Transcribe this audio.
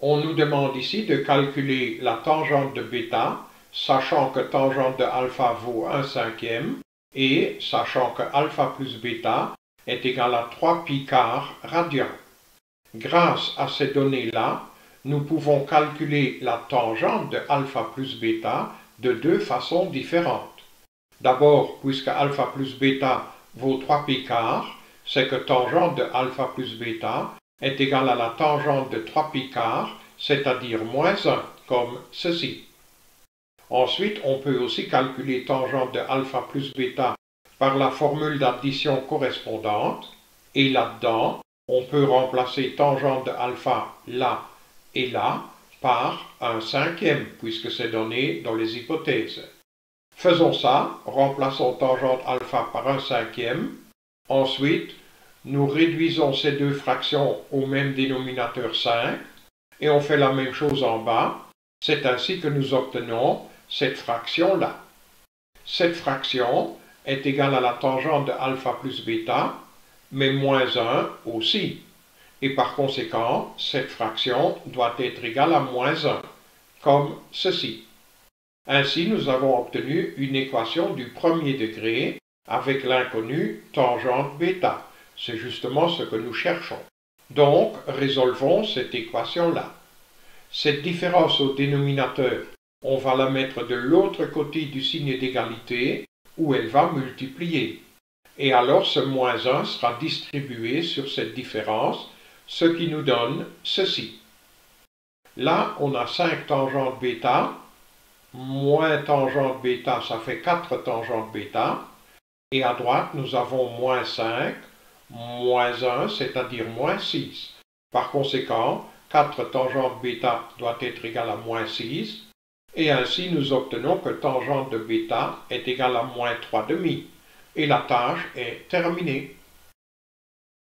On nous demande ici de calculer la tangente de bêta, sachant que tangente de alpha vaut 1 cinquième, et sachant que alpha plus bêta est égal à 3 pi quart radian. Grâce à ces données-là, nous pouvons calculer la tangente de alpha plus bêta de deux façons différentes. D'abord, puisque alpha plus bêta vaut 3 pi quart, c'est que tangente de alpha plus bêta est égale à la tangente de 3 pi quart, c'est-à-dire moins 1, comme ceci. Ensuite, on peut aussi calculer tangente de alpha plus bêta par la formule d'addition correspondante, et là-dedans, on peut remplacer tangente de alpha là et là par un cinquième, puisque c'est donné dans les hypothèses. Faisons ça, remplaçons tangente alpha par un cinquième. Ensuite, nous réduisons ces deux fractions au même dénominateur 5, et on fait la même chose en bas. C'est ainsi que nous obtenons cette fraction-là. Cette fraction est égale à la tangente de alpha plus bêta, mais moins 1 aussi. Et par conséquent, cette fraction doit être égale à moins 1, comme ceci. Ainsi, nous avons obtenu une équation du premier degré avec l'inconnu tangente bêta. C'est justement ce que nous cherchons. Donc, résolvons cette équation-là. Cette différence au dénominateur, on va la mettre de l'autre côté du signe d'égalité où elle va multiplier. Et alors ce moins 1 sera distribué sur cette différence, ce qui nous donne ceci. Là, on a 5 tangentes bêta, moins tangente bêta, ça fait 4 tangentes bêta, et à droite, nous avons moins 5, moins 1, c'est-à-dire moins 6. Par conséquent, 4 tangente bêta doit être égal à moins 6, et ainsi nous obtenons que tangente de bêta est égale à moins 3 demi, et la tâche est terminée.